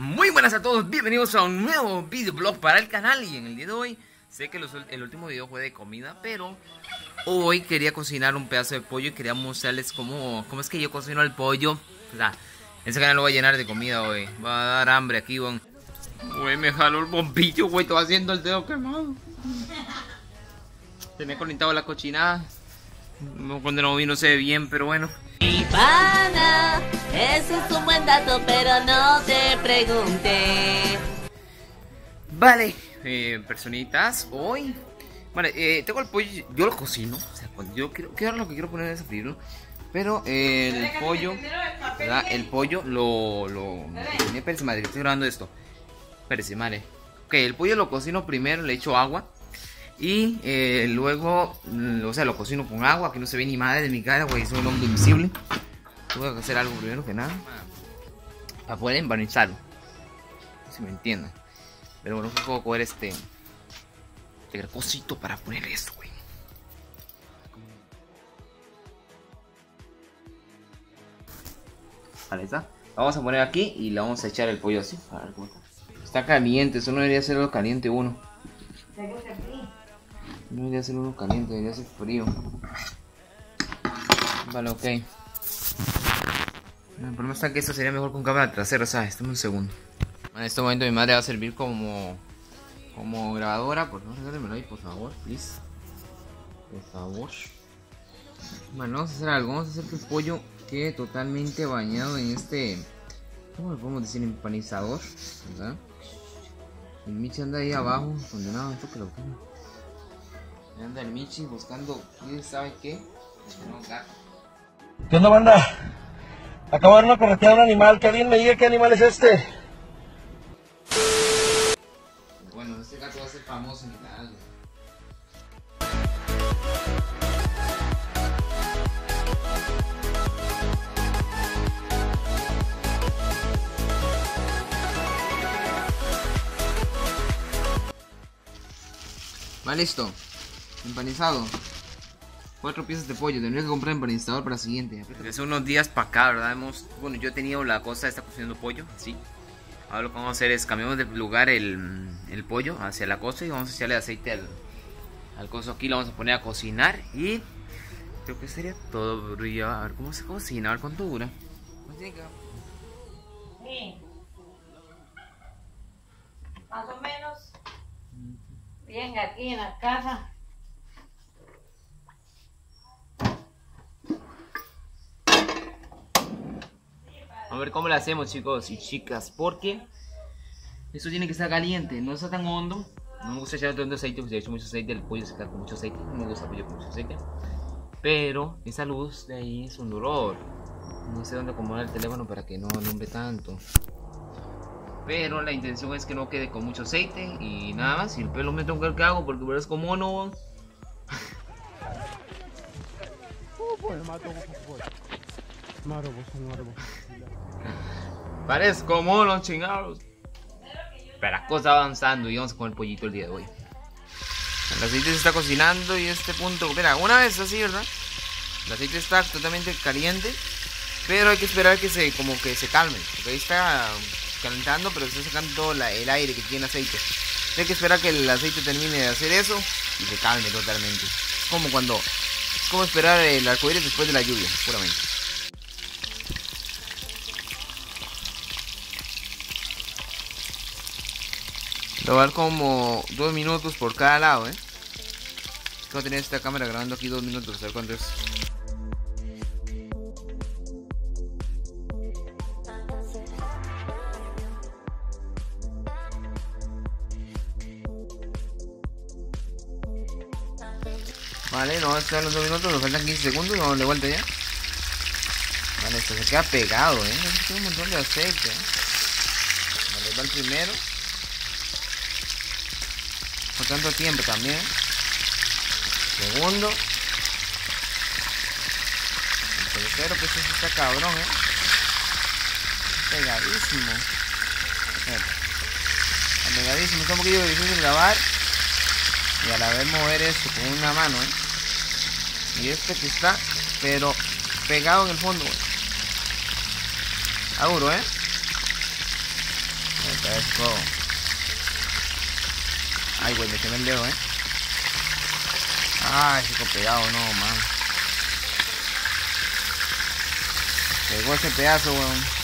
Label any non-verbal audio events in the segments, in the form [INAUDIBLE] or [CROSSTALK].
Muy buenas a todos, bienvenidos a un nuevo videoblog para el canal y en el día de hoy sé que los- el último video fue de comida, pero hoy quería cocinar un pedazo de pollo y quería mostrarles cómo, cómo es que yo cocino el pollo. O sea, ese canal lo voy a llenar de comida hoy, va a dar hambre aquí, weón. Güey, me jaló el bombillo, güey, estaba haciendo el dedo quemado. Tenía conectado la cochinada. No, Cuando no vi no se ve bien, pero bueno. Mi pana, eso es un buen dato, pero no te pregunté. Vale, eh, personitas, hoy. Vale, eh, tengo el pollo, yo lo cocino. O sea, cuando yo quiero, ¿qué ahora lo que quiero poner es a freírlo? Pero eh, el pollo, ¿verdad? El pollo lo. lo espérense, madre, estoy grabando esto. Espérense, madre. Ok, el pollo lo cocino primero, le echo agua. Y eh, luego, mm, o sea, lo cocino con agua, que no se ve ni madre de mi cara, güey, soy un hombre invisible. Tengo que hacer algo primero que nada. Para poder empanizarlo. Si me entienden. Pero bueno, puedo coger este. Este cosito para poner esto, güey. Vale, está. Lo vamos a poner aquí y le vamos a echar el pollo así. A ver cómo está. Está caliente, eso no debería ser algo caliente uno. No debería ser uno caliente, debería ser frío. Vale, ok. El problema está que esto sería mejor con cámara trasera, ¿sabes? Dame un segundo. En este momento mi madre va a servir como como grabadora, por favor, regálemelo ahí, por favor, please. Por favor. Bueno, vamos a hacer algo, vamos a hacer que el pollo quede totalmente bañado en este, ¿cómo le podemos decir? Empanizador, ¿verdad? El Michi anda ahí abajo, condenado, esto que lo quema. Ahí Anda el Michi buscando, ¿quién sabe qué? No. ¿Qué onda, banda? Acabo de ver una correteada un animal. Que alguien me diga qué animal es este. Bueno, este gato va a ser famoso en güey. Va listo. Empanizado. Cuatro piezas de pollo. Tendría que comprar para la siguiente. Hace unos días para acá, ¿verdad? Hemos, bueno, yo he tenido la cosa de estar cocinando pollo, así. Ahora lo que vamos a hacer es cambiamos de lugar el, el pollo hacia la cosa y vamos a echarle aceite al, al coso aquí. Lo vamos a poner a cocinar y creo que sería todo. Pero ya, a ver cómo se cocina, a ver cuánto dura. ¿Cuánto tiene que- Sí. Más o menos. Bien, aquí en la casa. Ver cómo lo hacemos, chicos y chicas, porque esto tiene que estar caliente, no está tan hondo. No me gusta echar tanto aceite, porque he hecho mucho aceite, el pollo se queda con mucho aceite. No me gusta pollo con mucho aceite. Pero esa luz de ahí es un dolor. No sé dónde acomodar el teléfono para que no alumbre tanto. Pero la intención es que no quede con mucho aceite y nada más. Y el pelo me tengo que hago porque parezco mono. [LAUGHS] Parezco mono, chingados. Pero la cosa va avanzando y vamos a comer pollito el día de hoy. El aceite se está cocinando y este punto, mira, una vez así, ¿verdad? El aceite está totalmente caliente, pero hay que esperar que se, como que se calme, porque ahí está calentando, pero está sacando todo el aire que tiene aceite. Hay que esperar que el aceite termine de hacer eso y se calme totalmente. Es como cuando, es como esperar el arcoíris después de la lluvia, puramente. Dar como dos minutos por cada lado, ¿eh? Voy a tener esta cámara grabando aquí dos minutos, a ver cuánto es. Vale, no, están los dos minutos, nos faltan 15 segundos, vamos de vuelta ya. Vale, esto se queda pegado, ¿eh? Tiene un montón de aceite, ¿eh? Vale, va el primero. Tanto tiempo también. Segundo. El tercero, pues eso está cabrón, eh. Pegadísimo. Está pegadísimo, está un poquito difícil grabar. Y a la vez mover esto con una mano, eh. Y este que está, pero pegado en el fondo, güey. Está duro, eh. Ay, güey, me quemé el dedo, eh. Ay, ese pegado, no, man. Pegó ese pedazo, weón.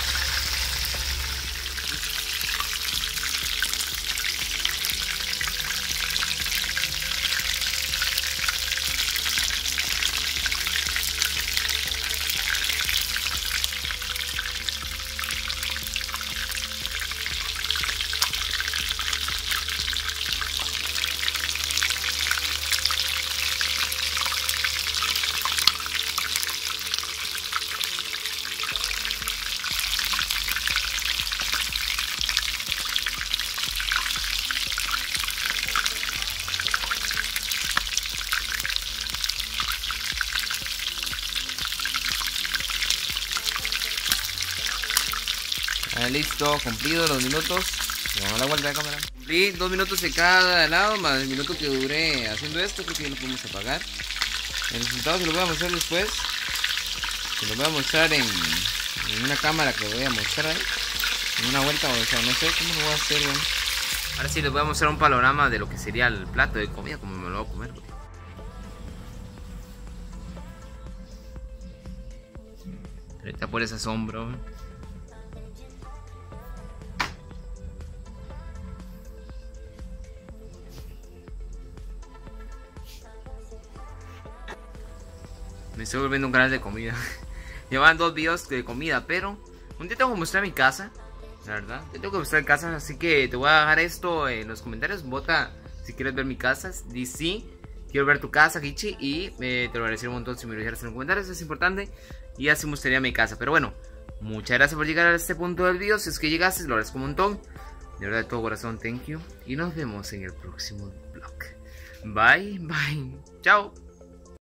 Listo, cumplido los minutos. Vamos a la vuelta de cámara. Cumplí dos minutos de cada lado, más el minuto que duré haciendo esto. Creo que ya lo podemos apagar. El resultado se lo voy a mostrar después. Se lo voy a mostrar en, en una cámara que voy a mostrar ahí. En una vuelta, o sea, no sé cómo lo voy a hacer, weón. Ahora sí les voy a mostrar un panorama de lo que sería el plato de comida, como me lo voy a comer, güey. Ahorita por ese asombro, Me estoy volviendo un canal de comida. [LAUGHS] Llevan dos videos de comida, pero un día tengo que mostrar mi casa. La verdad, te tengo que mostrar casa, así que te voy a dejar esto en los comentarios. Vota si quieres ver mi casa. Di sí, quiero ver tu casa, Kichi. Y eh, te lo agradecería un montón si me lo dijeras en los comentarios, es importante. Y así mostraría mi casa. Pero bueno, muchas gracias por llegar a este punto del video. Si es que llegaste, lo agradezco un montón. De verdad, de todo corazón, thank you. Y nos vemos en el próximo vlog. Bye, bye. Chao.